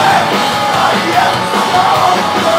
I am alone